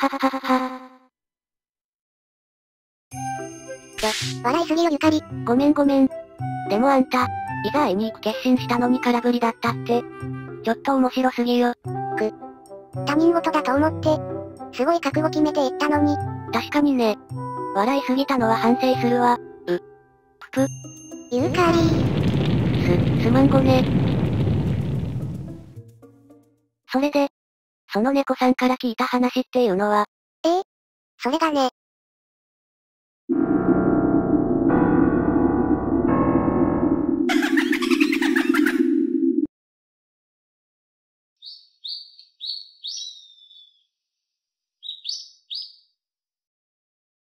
ははははははは。笑いすぎよゆかり。ごめんごめん。でもあんた、いざ会いに行く決心したのに空振りだったって。ちょっと面白すぎよ。他人事だと思って、すごい覚悟決めて言ったのに、確かにね。笑いすぎたのは反省するわ。う。ぷぷ。ゆかり。す、すまんごね。それで、その猫さんから聞いた話っていうのは、それがね、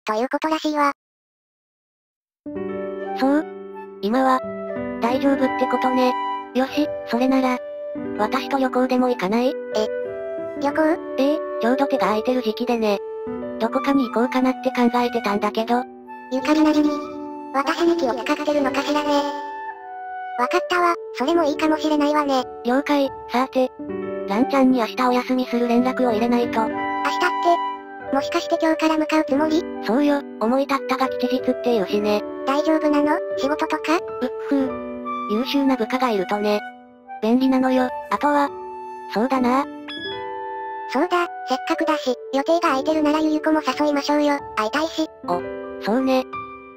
ということらしいわ。そう。今は、大丈夫ってことね。よし、それなら、私と旅行でも行かない？旅行ええ、ちょうど手が空いてる時期でね。どこかに行こうかなって考えてたんだけど、ゆかりなりに、私に気を使ってるのかしらね。わかったわ、それもいいかもしれないわね。了解、さて、ランちゃんに明日お休みする連絡を入れないと。明日って、もしかして今日から向かうつもり？そうよ、思い立ったが吉日っていうしね。大丈夫なの？仕事とか？うっふー。優秀な部下がいるとね。便利なのよ。あとは、そうだな。そうだ、せっかくだし、予定が空いてるならゆゆこも誘いましょうよ。会いたいし。そうね。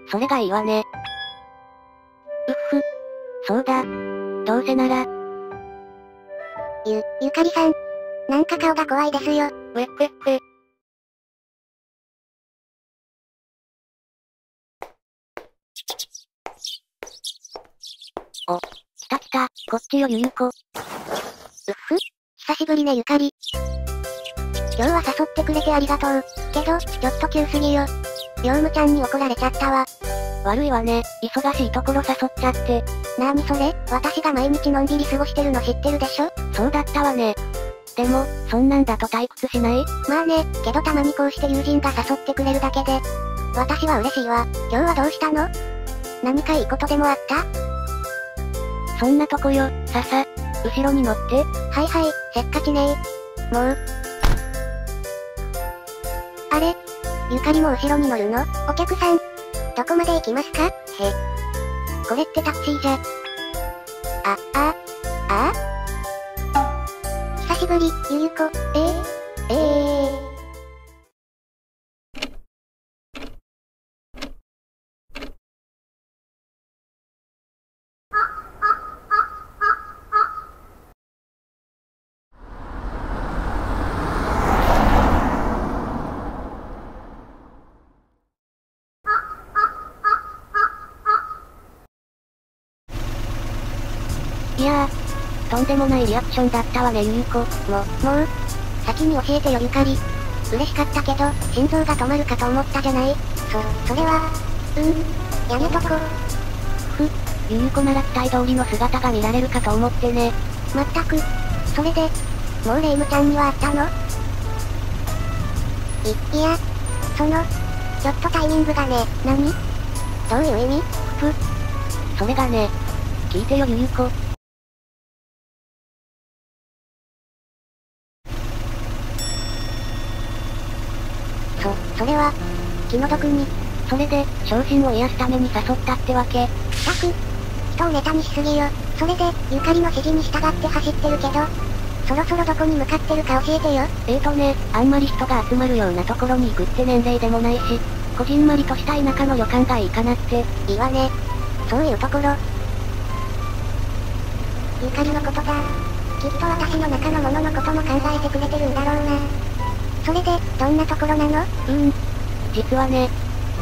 それがいいわね。うっふ。そうだ。どうせなら、ゆ、ゆかりさん。なんか顔が怖いですよ。ウェッウェッウェ。お、来た来た、こっちよゆゆこ。うっふ久しぶりねゆかり。今日は誘ってくれてありがとう。けど、ちょっと急すぎよ。ヨウムちゃんに怒られちゃったわ。悪いわね、忙しいところ誘っちゃって。なーにそれ？私が毎日のんびり過ごしてるの知ってるでしょ？そうだったわね。でも、そんなんだと退屈しない？まあね、けどたまにこうして友人が誘ってくれるだけで。私は嬉しいわ。今日はどうしたの？何かいいことでもあった？そんなとこよ、ささ、後ろに乗って。はいはい、せっかちねー。もう。あれゆかりも後ろに乗るの？お客さん。どこまで行きますか？へ。これってタクシーじゃ。あ、あ、あ？あ久しぶり、ゆゆこ。え、とんでもないリアクションだったわねゆゆこ。も、もう、先に教えてよゆかり。嬉しかったけど、心臓が止まるかと思ったじゃない？そ、それは、うん、やめとこ。ふ、ゆゆこなら期待通りの姿が見られるかと思ってね。まったく。それで、もうレイムちゃんには会ったの？い、いや、その、ちょっとタイミングがね、何？どういう意味？ふ、それがね、聞いてよゆゆこ。そ、それは、気の毒に、それで、昇進を癒すために誘ったってわけ。たく、人をネタにしすぎよ。それで、ゆかりの指示に従って走ってるけど、そろそろどこに向かってるか教えてよ。えーとね、あんまり人が集まるようなところに行くって年齢でもないし、こじんまりとした田舎の旅館がいいかなって。いいわね。そういうところ。ゆかりのことだ。きっと私の中のもののことも考えてくれてるんだろうな。それで、どんなところなの？うーん。実はね、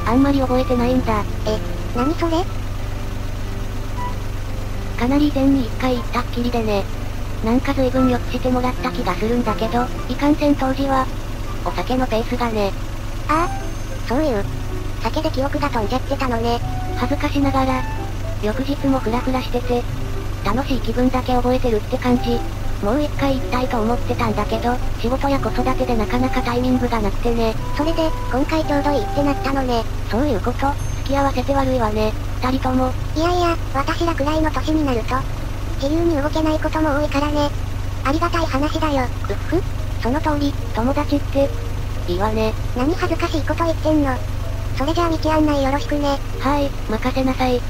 あんまり覚えてないんだ。え、何それ？かなり以前に一回行ったっきりでね。なんか随分良くしてもらった気がするんだけど、いかんせん当時は、お酒のペースがね、ああ、そういう。酒で記憶が飛んじゃってたのね。恥ずかしながら、翌日もフラフラしてて、楽しい気分だけ覚えてるって感じ。もう一回行きたいと思ってたんだけど、仕事や子育てでなかなかタイミングがなくてね。それで、今回ちょうどいいってなったのね。そういうこと、付き合わせて悪いわね。二人とも、いやいや、私らくらいの年になると、自由に動けないことも多いからね。ありがたい話だよ。うっふその通り、友達って、いいわね。何恥ずかしいこと言ってんのそれじゃあ道案内よろしくね。はーい、任せなさい。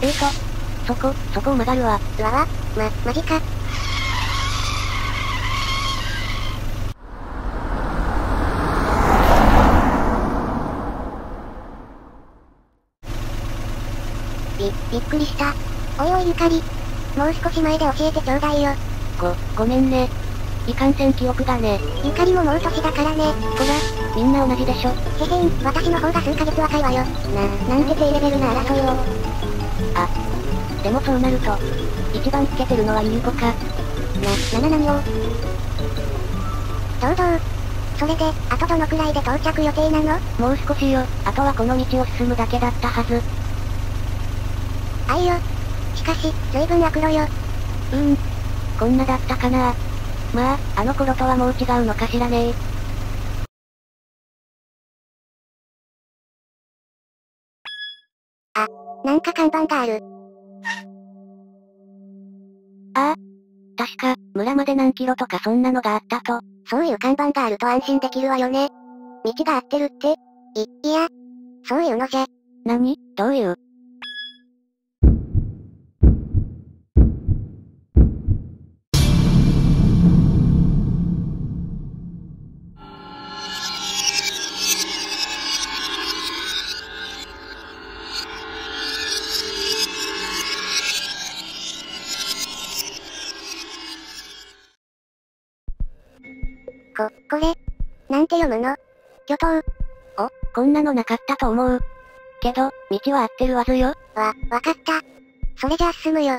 えーと、そこ、そこを曲がるわ。うわわ、ま、マジか。び、びっくりした。おいおいゆかり。もう少し前で教えてちょうだいよ。ご、ごめんね。いかんせん記憶がね。ゆかりももう年だからね。ほら、みんな同じでしょ。へへん、私の方が数ヶ月若いわよ。な、なんて低レベルな争いを。あ。でもそうなると、一番つけてるのはゆうこか。な、なななにを。どうどう。それで、あとどのくらいで到着予定なの？もう少しよ。あとはこの道を進むだけだったはず。あいよ。しかし、随分悪路よ。うーん。こんなだったかなまあ、あの頃とはもう違うのかしらねあ、なんか看板がある。ああ。確か、村まで何キロとかそんなのがあったと。そういう看板があると安心できるわよね。道が合ってるってい、いや、そういうのじゃ。何？どういう？て読むの？巨頭。お、こんなのなかったと思う。けど、道は合ってるわずよ。わ、わかった。それじゃあ進むよ。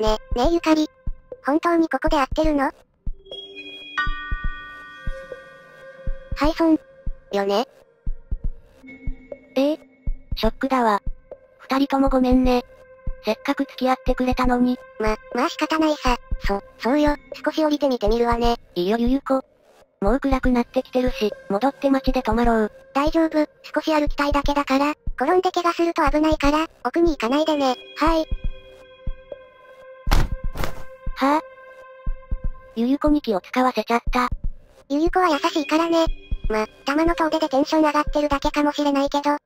ね、ねえゆかり。本当にここで合ってるの？ハイソン、よね。ええショックだわ。二人ともごめんね。せっかく付き合ってくれたのに。ま、まあ仕方ないさ。そ、そうよ。少し降りてみてみるわね。いいよゆゆこ。もう暗くなってきてるし、戻って街で泊まろう。大丈夫。少し歩きたいだけだから、転んで怪我すると危ないから、奥に行かないでね。はい。は？ぁ、あ、ゆゆこに気を使わせちゃった。ゆゆこは優しいからね。ま、玉の遠出でテンション上がってるだけかもしれないけど。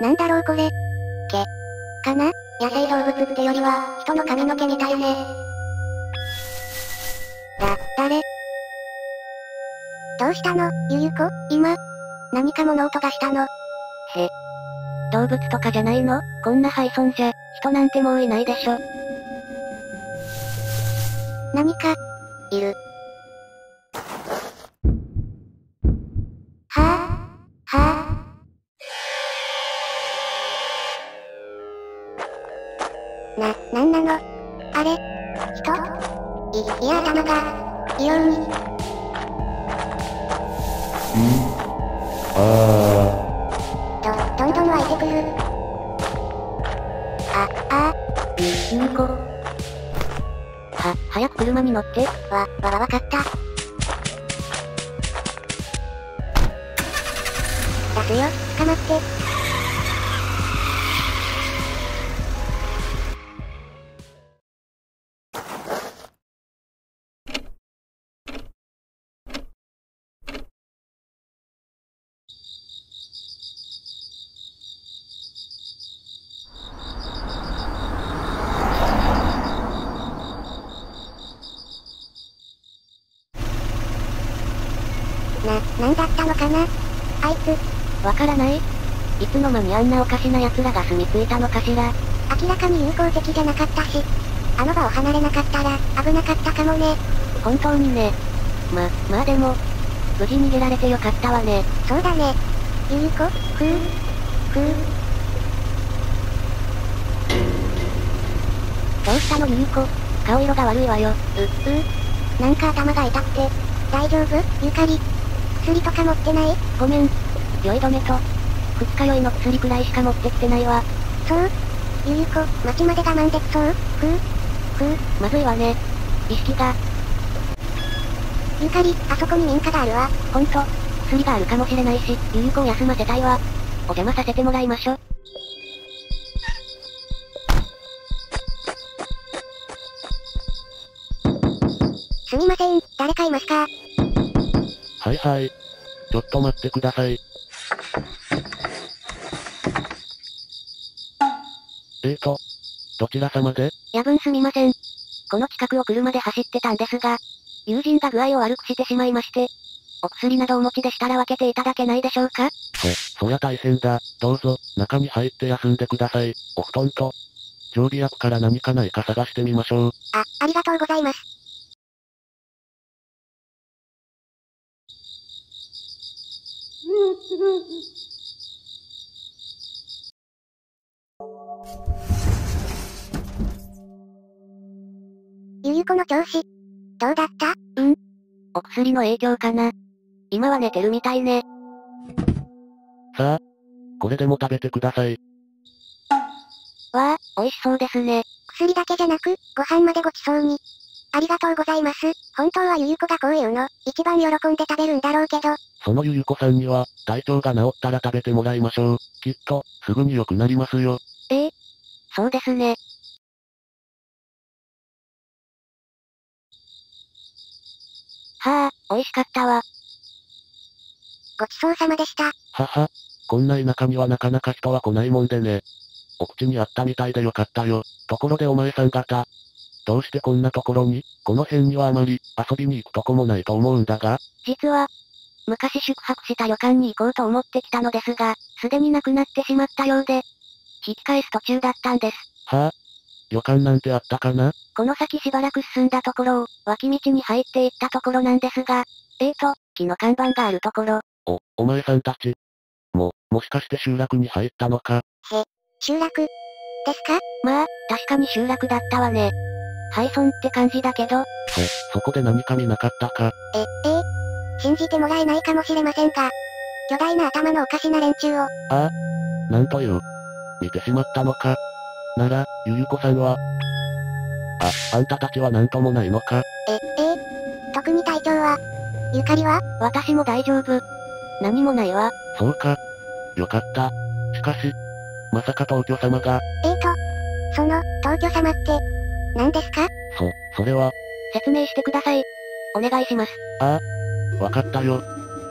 なんだろうこれ。毛。かな？野生動物ってよりは、人の髪の毛みたいね。だ、誰？どうしたの、ゆゆこ今？何か物音がしたの？へ。動物とかじゃないの？こんな廃村じゃ、人なんてもういないでしょ。何か、いる。捕まって。あんなおかしな奴らが住み着いたのかしら明らかに友好的じゃなかったし。あの場を離れなかったら、危なかったかもね。本当にね。ま、まあでも、無事逃げられてよかったわね。そうだね。ゆゆこ、ふう、ふう。どうしたのゆゆこ顔色が悪いわよ。う、うなんか頭が痛くて。大丈夫ゆかり。薬とか持ってないごめん。酔い止めと、二日酔いの薬くらいしか持ってきてないわ。そうゆゆこ、町まで我慢できそう？ふうふう、まずいわね。意識が。ゆかり、あそこに民家があるわ。ほんと、薬があるかもしれないし、ゆゆこを休ませたいわ。お邪魔させてもらいましょ。すみません、誰かいますか？はいはい。ちょっと待ってください。えーと、どちら様で？夜分すみません。この近くを車で走ってたんですが、友人が具合を悪くしてしまいまして、お薬などお持ちでしたら分けていただけないでしょうか？そ、そりゃ大変だ。どうぞ、中に入って休んでください。お布団と、常備薬から何かないか探してみましょう。あ、ありがとうございます。ゆゆこの調子、どうだった？お薬の影響かな今は寝てるみたいね。さあ、これでも食べてください。わあ、美味しそうですね。薬だけじゃなく、ご飯までごちそうに。ありがとうございます。本当はゆゆこがこういうの、一番喜んで食べるんだろうけど、そのゆゆこさんには、体調が治ったら食べてもらいましょう。きっと、すぐに良くなりますよ。ええそうですね。はあ、美味しかったわ。ごちそうさまでした。はは、こんな田舎にはなかなか人は来ないもんでね。お口にあったみたいでよかったよ。ところでお前さん方。どうしてこんなところに？この辺にはあまり遊びに行くとこもないと思うんだが、実は、昔宿泊した旅館に行こうと思ってきたのですが、すでになくなってしまったようで、引き返す途中だったんです。はあ、旅館なんてあったかな？この先しばらく進んだところを、脇道に入っていったところなんですが、えーと、木の看板があるところ、お、お前さんたち。も、もしかして集落に入ったのか？集落？ですか？まあ、確かに集落だったわね。廃村って感じだけど、そ、そこで何か見なかったか？え、ええ信じてもらえないかもしれませんが、巨大な頭のおかしな連中を、ああ、なんという。見てしまったのか？なら、ゆゆこさんは？あ、あんたたちは何ともないのか？え、え特に隊長は、ゆかりは？私も大丈夫。何もないわ。そうか。よかった。しかし、まさか東京様が、えーと、その、東京様って、何ですか？そ、それは、説明してください。お願いします。わかったよ。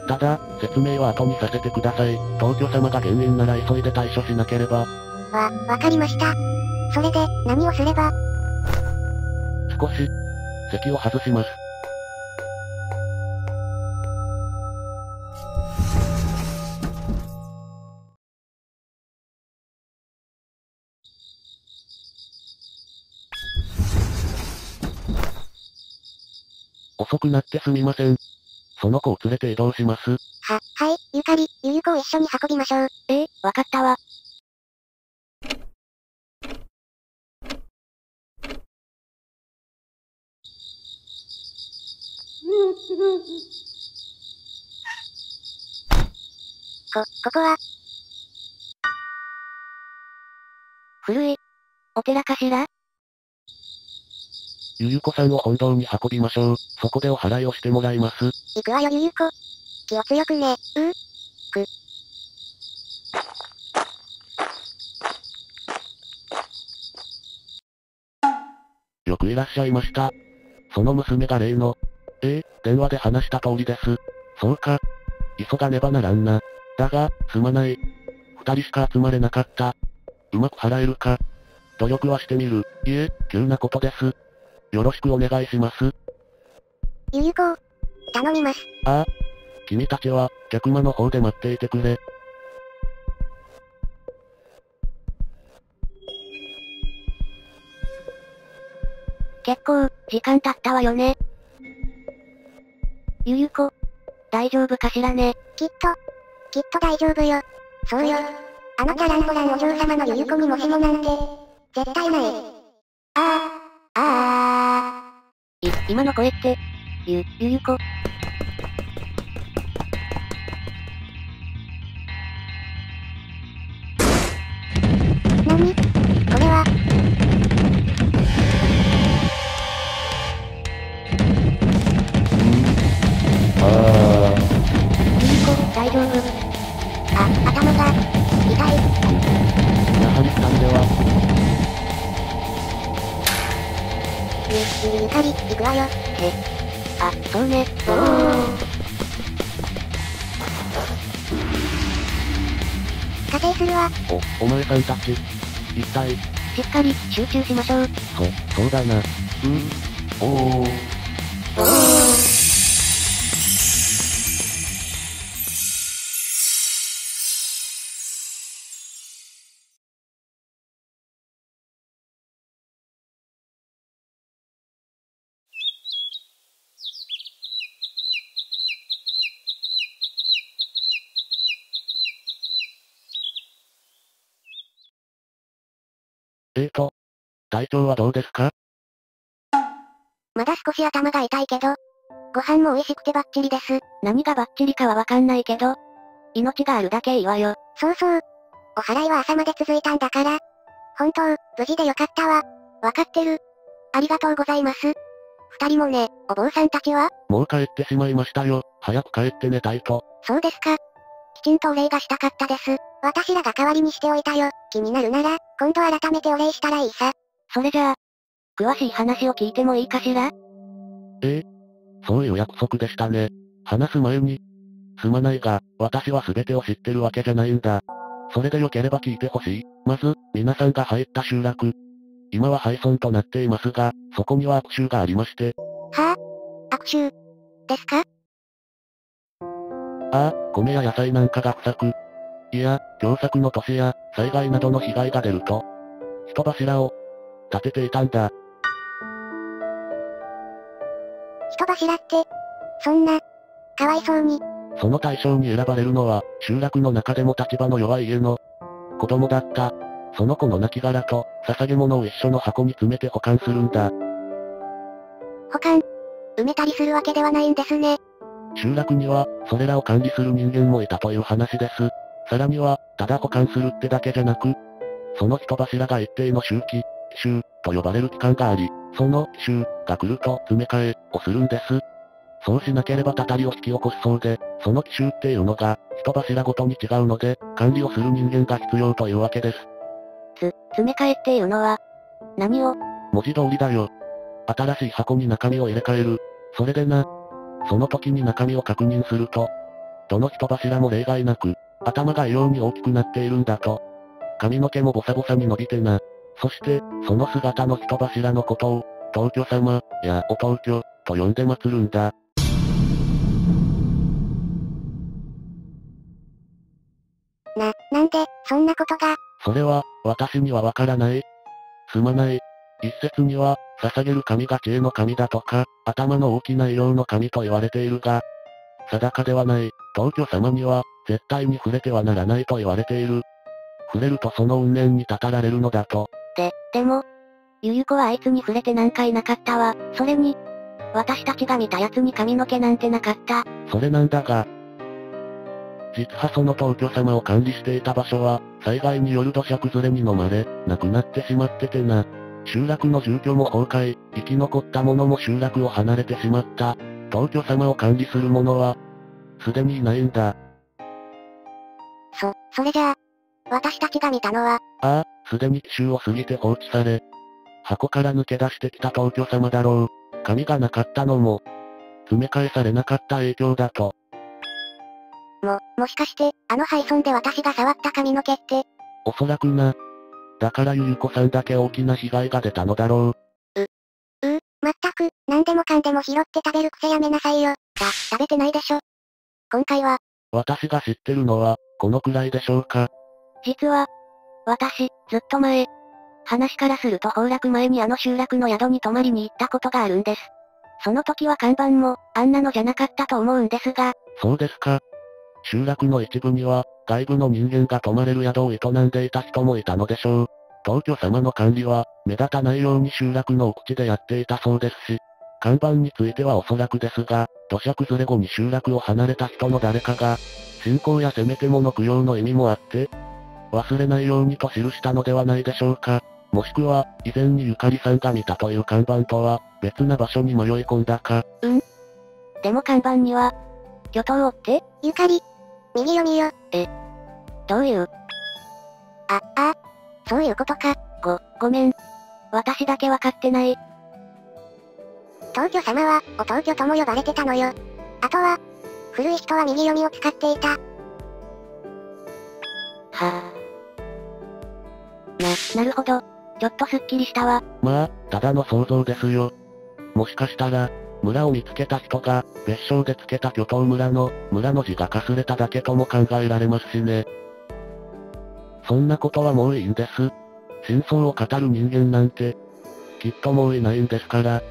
ただ、説明は後にさせてください。東京様が原因なら急いで対処しなければ、わ、わかりました。それで、何をすれば、少し、席を外します。遅くなってすみません。その子を連れて移動します。は、はい、ゆかり、ゆゆこを一緒に運びましょう。ええわかったわ。こ、ここは、古い。お寺かしら？ゆゆこさんを本堂に運びましょう。そこでお祓いをしてもらいます。行くわよゆゆこ。気を強くね、うく。よくいらっしゃいました。その娘が例の、ええ電話で話した通りです。そうか。急がねばならんな。だが、すまない。二人しか集まれなかった。うまく払えるか。努力はしてみる。いえ、急なことです。よろしくお願いします。ゆゆこを、頼みます。ああ。君たちは、客間の方で待っていてくれ。結構、時間経ったわよね。ゆゆこ、大丈夫かしらね。きっと、きっと大丈夫よ。そうよ。あのチャランポランお嬢様のゆゆこにもしもなんて、絶対ない。ああ、ああ。今の声って、ゆ、ゆゆこ。が、痛い。やはり二人では、ゆ、ゆ、ゆかり、行くわよ。あ、そうね。おー。加勢するわ。お、お前さんたち。一体、しっかり、集中しましょう。そ、そうだな。うん。おー。おー。えーと、体調はどうですか？まだ少し頭が痛いけど、ご飯も美味しくてバッチリです。何がバッチリかはわかんないけど、命があるだけいいわよ。そうそう。お祓いは朝まで続いたんだから。本当、無事でよかったわ。わかってる。ありがとうございます。二人もね、お坊さんたちは？もう帰ってしまいましたよ。早く帰って寝たいと。そうですか。きちんとお礼がしたかったです。私らが代わりにしておいたよ。気になるなら、今度改めてお礼したらいいさ。それじゃあ、詳しい話を聞いてもいいかしら？え？えそういう約束でしたね。話す前に。すまないが、私は全てを知ってるわけじゃないんだ。それでよければ聞いてほしい。まず、皆さんが入った集落。今は廃村となっていますが、そこには悪臭がありまして、は？あ悪臭？ですか？ああ、米や野菜なんかが不作。いや、凶作の年や、災害などの被害が出ると、人柱を、立てていたんだ。人柱って、そんな、かわいそうに。その対象に選ばれるのは、集落の中でも立場の弱い家の子供だった。その子の亡骸と、捧げ物を一緒の箱に詰めて保管するんだ。保管、埋めたりするわけではないんですね。集落には、それらを管理する人間もいたという話です。さらには、ただ保管するってだけじゃなく、その人柱が一定の周期、週、と呼ばれる期間があり、その週が来ると詰め替えをするんです。そうしなければたたりを引き起こすそうで、その奇襲っていうのが、人柱ごとに違うので、管理をする人間が必要というわけです。つ、詰め替えっていうのは、何を、文字通りだよ。新しい箱に中身を入れ替える。それでな。その時に中身を確認すると、どの人柱も例外なく、頭が異様に大きくなっているんだと。髪の毛もボサボサに伸びてな。そして、その姿の人柱のことを、東居様、や、お東居、と呼んで祀るんだ。な、なんで、そんなことが、それは、私にはわからない。すまない。一説には、捧げる神が知恵の神だとか、頭の大きな異様の神と言われているが、定かではない、東居様には、絶対に触れてはならないと言われている。触れるとその怨念にたたられるのだと。で、でも、ゆゆこはあいつに触れてなんかいなかったわ。それに、私たちが見たやつに髪の毛なんてなかった。それなんだが、実はその東居様を管理していた場所は、災害による土砂崩れに飲まれ、亡くなってしまっててな。集落の住居も崩壊、生き残った者も集落を離れてしまった。東居様を管理する者は、すでにいないんだ。そ、それじゃあ、私たちが見たのは、ああ、すでに奇襲を過ぎて放置され、箱から抜け出してきた東居様だろう。髪がなかったのも、詰め替えされなかった影響だと。も、もしかして、あの廃村で私が触った髪の毛って、おそらくな。だからゆゆこさんだけ大きな被害が出たのだろう。う、まったく、何でもかんでも拾って食べる癖やめなさいよ。が、食べてないでしょ。今回は、私が知ってるのは、このくらいでしょうか。実は、私、ずっと前、話からすると崩落前にあの集落の宿に泊まりに行ったことがあるんです。その時は看板も、あんなのじゃなかったと思うんですが、そうですか。集落の一部には、外部の人間が泊まれる宿を営んでいた人もいたのでしょう。東居様の管理は、目立たないように集落の奥地でやっていたそうですし、看板についてはおそらくですが、土砂崩れ後に集落を離れた人の誰かが、信仰やせめてもの供養の意味もあって、忘れないようにと記したのではないでしょうか。もしくは、以前にゆかりさんが見たという看板とは、別な場所に迷い込んだか。うんでも看板には、巨頭をって、ゆかり。右読みよ。どういう、あ、あ、そういうことか。ご、ごめん。私だけわかってない。東京様は、お東京とも呼ばれてたのよ。あとは、古い人は右読みを使っていた。はあ。な、なるほど。ちょっとすっきりしたわ。まあ、ただの想像ですよ。もしかしたら、村を見つけた人が、別称でつけた巨頭村の、村の字がかすれただけとも考えられますしね。そんなことはもういいんです。真相を語る人間なんて、きっともういないんですから。